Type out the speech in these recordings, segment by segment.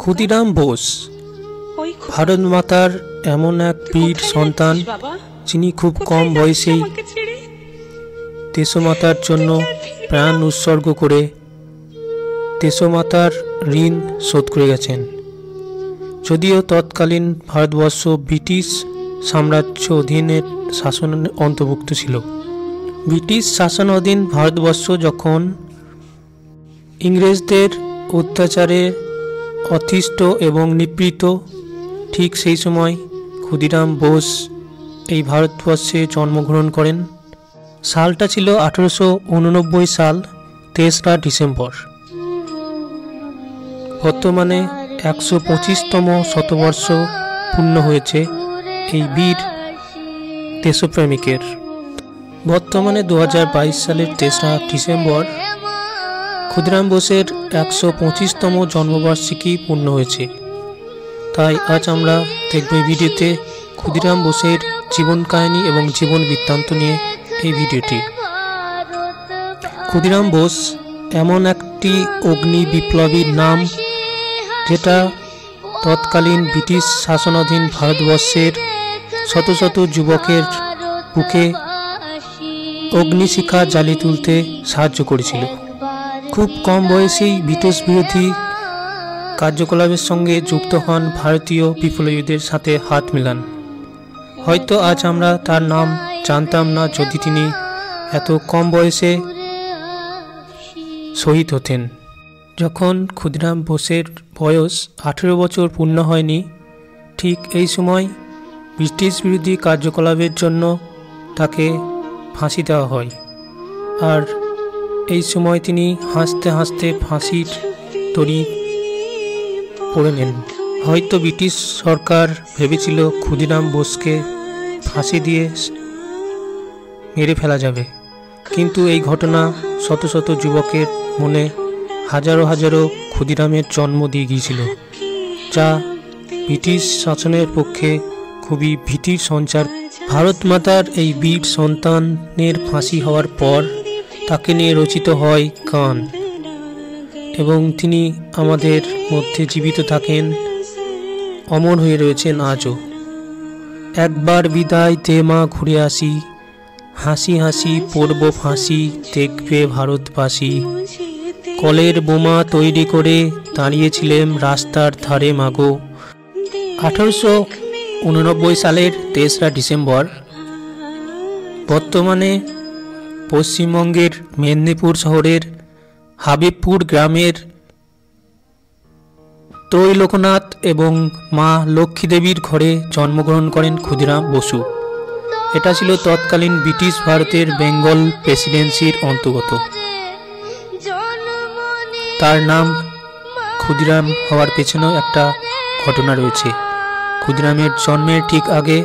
ক্ষুদিরাম বোস ভারত মাতার এমন এক বীর কোথায় সন্তান যিনি খুব কম বয়সেই দেশমাতার জন্য প্রাণ উৎসর্গ করে দেশমাতার ঋণ শোধ করে গেছেন। যদিও তৎকালীন ভারতবর্ষ ব্রিটিশ সাম্রাজ্য অধীনের শাসনের অন্তর্ভুক্ত ছিল। ব্রিটিশ শাসনাধীন ভারতবর্ষ যখন ইংরেজদের অত্যাচারে অতিষ্ঠ এবং নিপীড়িত, ঠিক সেই সময় ক্ষুদিরাম বোস এই ভারতবর্ষে জন্মগ্রহণ করেন। সালটা ছিল আঠেরোশো উননব্বই সাল, তেসরা ডিসেম্বর। বর্তমানে একশো পঁচিশতম শতবর্ষ পূর্ণ হয়েছে এই বীর দেশপ্রেমিকের। বর্তমানে দু হাজার বাইশ সালের তেসরা ডিসেম্বর ক্ষুদিরাম বোসের একশো পঁচিশতম জন্মবার্ষিকী পূর্ণ হয়েছে। তাই আজ আমরা দেখব এই ভিডিওতে ক্ষুদিরাম বোসের জীবন কাহিনী এবং জীবন বৃত্তান্ত নিয়ে এই ভিডিওটি। ক্ষুদিরাম বোস এমন একটি অগ্নি বিপ্লবীর নাম যেটা তৎকালীন ব্রিটিশ শাসনাধীন ভারতবর্ষের শত শত যুবকের বুকে অগ্নিশিখা জ্বালিয়ে তুলতে সাহায্য করেছিল। খুব কম বয়সেই ব্রিটিশ বিরোধী কার্যকলাপের সঙ্গে যুক্ত হন ভারতীয় বিপ্লবীদের সাথে হাত মেলান। হয়তো আজ আমরা তার নাম জানতাম না যদি তিনি এত কম বয়সে শহীদ হতেন। যখন ক্ষুদিরাম বোসের বয়স আঠেরো বছর পূর্ণ হয়নি, ঠিক এই সময় ব্রিটিশ বিরোধী কার্যকলাপের জন্য তাকে ফাঁসি দেওয়া হয়। আর এই সময় তিনি হাসতে হাসতে ফাঁসির তরি পড়ে নেন। হয়তো ব্রিটিশ সরকার ভেবেছিল ক্ষুদিরাম বোসকে ফাঁসি দিয়ে মেরে ফেলা যাবে। কিন্তু এই ঘটনা শত শত যুবকের মনে হাজারো হাজারো ক্ষুদিরামের জন্ম দিয়ে গিয়েছিল, যা ব্রিটিশ শাসনের পক্ষে খুবই ভীতির সঞ্চার। ভারত মাতার এই বীর সন্তানের ফাঁসি হওয়ার পর তাকে নিয়ে রচিত হয় গান এবং তিনি আমাদের মধ্যে জীবিত থাকেন, অমর হয়ে রয়েছেন আজও। একবার বিদায় দে মা, ঘুরে আসি। হাসি হাসি, পড়ব ফাঁসি, দেখবে ভারতবাসী। কলের বোমা তৈরি করে দাঁড়িয়েছিলেন রাস্তার ধারে মাগো। আঠারোশো উননব্বই সালের তেসরা ডিসেম্বর। বর্তমানে পশ্চিমবঙ্গের মেদিনীপুর শহরের হাবিবপুর গ্রামের ত্রৈলোকনাথ এবং মা লক্ষ্মী দেবীর ঘরে জন্মগ্রহণ করেন ক্ষুদিরাম বসু। এটা ছিল তৎকালীন ব্রিটিশ ভারতের বেঙ্গল প্রেসিডেন্সির অন্তর্গত। তার নাম ক্ষুদিরাম হওয়ার পেছনেও একটা ঘটনা রয়েছে। ক্ষুদিরামের জন্মের ঠিক আগে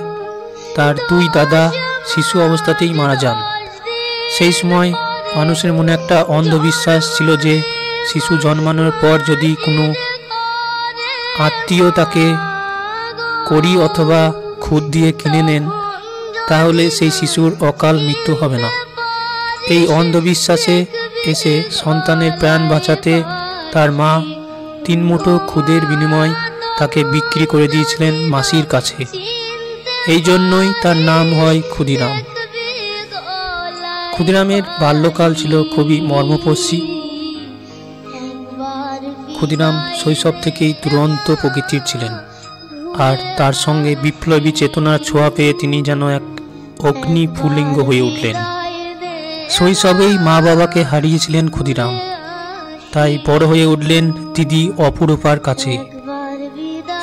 তার দুই দাদা শিশু অবস্থাতেই মারা যান। সেই সময় মানুষের মনে একটা অন্ধবিশ্বাস ছিল যে শিশু জন্মানোর পর যদি কোনো আত্মীয় তাকে করি অথবা খুদ দিয়ে কিনে নেন, তাহলে সেই শিশুর অকাল মৃত্যু হবে না। এই অন্ধবিশ্বাসে এসে সন্তানের প্রাণ বাঁচাতে তার মা তিন মুঠো খুদের বিনিময় তাকে বিক্রি করে দিয়েছিলেন মাসির কাছে। এই জন্যই তার নাম হয় ক্ষুদিরাম। ক্ষুদিরামের বাল্যকাল ছিল খুবই মর্মপস্যী ক্ষুদিরাম শৈশব থেকেই দুরন্ত প্রকৃতির ছিলেন, আর তার সঙ্গে বিপ্লবী চেতনার ছোঁয়া পেয়ে তিনি যেন এক অগ্নি ফুলিঙ্গ হয়ে উঠলেন। শৈশবেই মা বাবাকে হারিয়েছিলেন ক্ষুদিরাম, তাই বড় হয়ে উঠলেন দিদি অপরূপার কাছে।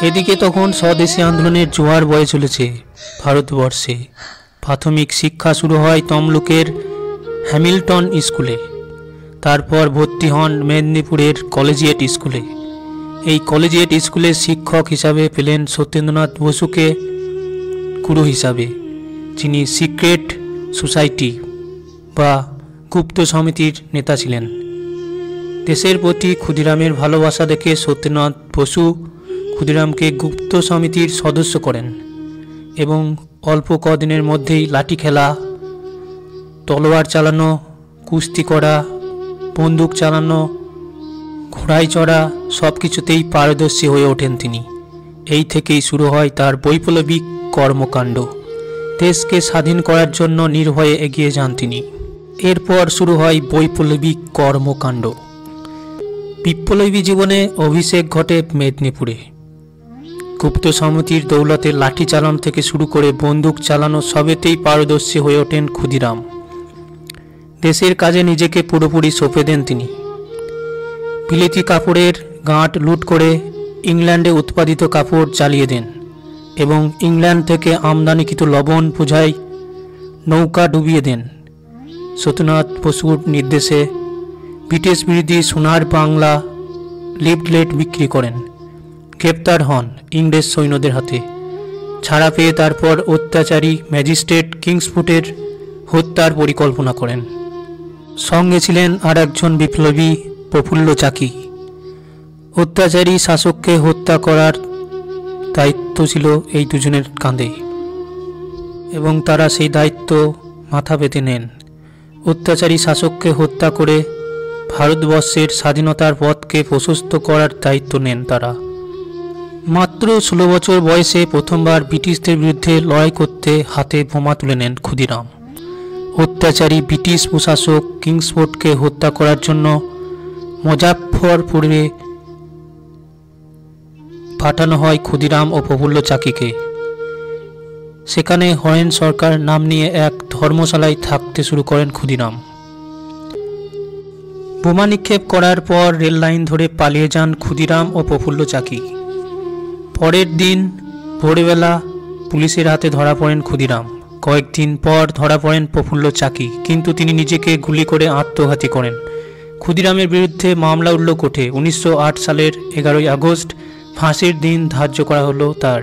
এদিকে তখন স্বদেশী আন্দোলনের জোয়ার বয়ে চলেছে ভারতবর্ষে। প্রাথমিক শিক্ষা শুরু হয় তমলুকের হ্যামিল্টন স্কুলে। তারপর ভর্তি হন মেদিনীপুরের কলেজিয়েট স্কুলে। এই কলেজিয়েট স্কুলে শিক্ষক হিসাবে পেলেন সত্যেন্দ্রনাথ বসুকে গুরু হিসাবে, যিনি সিক্রেট সোসাইটি বা গুপ্ত সমিতির নেতা ছিলেন। দেশের প্রতি ক্ষুদিরামের ভালোবাসা দেখে সত্যনাথ বসু ক্ষুদিরামকে গুপ্ত সমিতির সদস্য করেন এবং অল্প কদিনের মধ্যেই লাঠি খেলা তলোয়ার চালানো, কুস্তি করা, বন্দুক চালানো, ঘোড়ায় চড়া সব কিছুতেই পারদর্শী হয়ে ওঠেন তিনি। এই থেকেই শুরু হয় তার বৈপ্লবিক কর্মকাণ্ড। দেশকে স্বাধীন করার জন্য নির্ভয়ে এগিয়ে যান তিনি। এরপর শুরু হয় বৈপ্লবিক কর্মকাণ্ড। বিপ্লবী জীবনে অভিষেক ঘটে মেদিনীপুরে। গুপ্ত সমিতির দৌলতে লাঠি চালানো থেকে শুরু করে বন্দুক চালানো সবেতেই পারদর্শী হয়ে ওঠেন ক্ষুদিরাম। দেশের কাজে নিজেকে পুরোপুরি সঁপে দেন তিনি। বিলেতি কাপড়ের গাঁট লুট করে ইংল্যান্ডে উৎপাদিত কাপড় চালিয়ে দেন এবং ইংল্যান্ড থেকে আমদানিকৃত লবণ পূজায় নৌকা ডুবিয়ে দেন। সত্যনাথ বসুর নির্দেশে ব্রিটিশ বিরোধী সোনার বাংলা লিফলেট বিক্রি করেন। গ্রেপ্তার হন ইংরেজ সৈন্যদের হাতে। ছাড়া পেয়ে তারপর অত্যাচারী ম্যাজিস্ট্রেট কিংসফুটের হত্যার পরিকল্পনা করেন। সঙ্গে ছিলেন আর একজন বিপ্লবী, প্রফুল্ল চাকি। অত্যাচারী শাসককে হত্যা করার দায়িত্ব ছিল এই দুজনের কাঁধে এবং তারা সেই দায়িত্ব মাথা পেতে নেন। অত্যাচারী শাসককে হত্যা করে ভারতবর্ষের স্বাধীনতার পথকে প্রশস্ত করার দায়িত্ব নেন তারা। মাত্র ষোলো বছর বয়সে প্রথমবার ব্রিটিশদের বিরুদ্ধে লড়াই করতে হাতে বোমা তুলে নেন ক্ষুদিরাম। অত্যাচারী ব্রিটিশ প্রশাসক কিংসফোর্ডকে হত্যা করার জন্য মুজাফরপুরে পাঠানো হয় ক্ষুদিরাম ও প্রফুল্ল চাকিকে। সেখানে হরেন সরকার নাম নিয়ে এক ধর্মশালায় থাকতে শুরু করেন ক্ষুদিরাম। বোমা নিক্ষেপ করার পর রেল লাইন ধরে পালিয়ে যান ক্ষুদিরাম ও প্রফুল্ল চাকি। পরের দিন ভোরবেলা পুলিশের হাতে ধরা পড়েন ক্ষুদিরাম। কয়েকদিন পর ধরা পড়েন প্রফুল্ল চাকি, কিন্তু তিনি নিজেকে গুলি করে আত্মঘাতী করেন। ক্ষুদিরামের বিরুদ্ধে মামলা উঠল কোর্টে উনিশশো সালের এগারোই আগস্ট ফাঁসির দিন ধার্য করা হলো তার।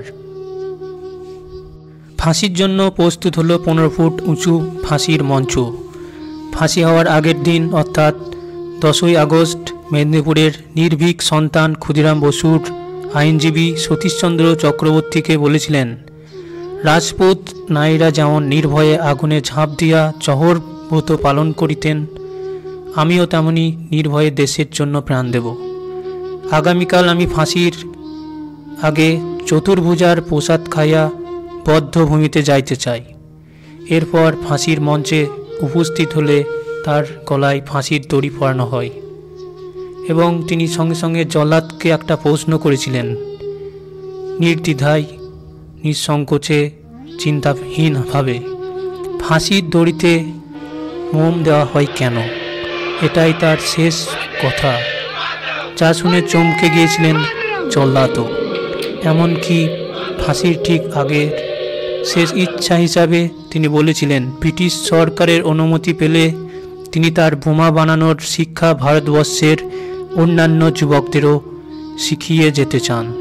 ফাঁসির জন্য প্রস্তুত হলো পনেরো ফুট উঁচু ফাঁসির মঞ্চ। ফাঁসি হওয়ার আগের দিন, অর্থাৎ দশই আগস্ট, মেদিনীপুরের নির্ভীক সন্তান ক্ষুদিরাম বসুর আইনজীবী সতীশচন্দ্র চক্রবর্তীকে বলেছিলেন রাজপুত নারীরা যেমন নির্ভয়ে আগুনে ঝাঁপ দিয়া জহর ব্রত পালন করিতেন, আমিও তেমনি নির্ভয়ে দেশের জন্য প্রাণ দেব। আগামীকাল আমি ফাঁসির আগে চতুর্ভুজার প্রসাদ খাইয়া বদ্ধভূমিতে যাইতে চাই। এরপর ফাঁসির মঞ্চে উপস্থিত হলে তার গলায় ফাঁসির দড়ি পরানো হয় এবং তিনি সঙ্গে সঙ্গে জল্লাদকে একটা প্রশ্ন করেছিলেন, নির্দ্বিধায় নিঃসংকোচে চিন্তাহীনভাবে ফাঁসির দড়িতে মোম দেওয়া হয় কেন? এটাই তার শেষ কথা। যা শুনে চমকে গিয়েছিলেন জল্লাদও। এমনকি ফাঁসির ঠিক আগের শেষ ইচ্ছা হিসাবে তিনি বলেছিলেন, ব্রিটিশ সরকারের অনুমতি পেলে তিনি তার বোমা বানানোর শিক্ষা ভারতবর্ষের অন্যান্য যুবকদেরও শিখিয়ে যেতে চান।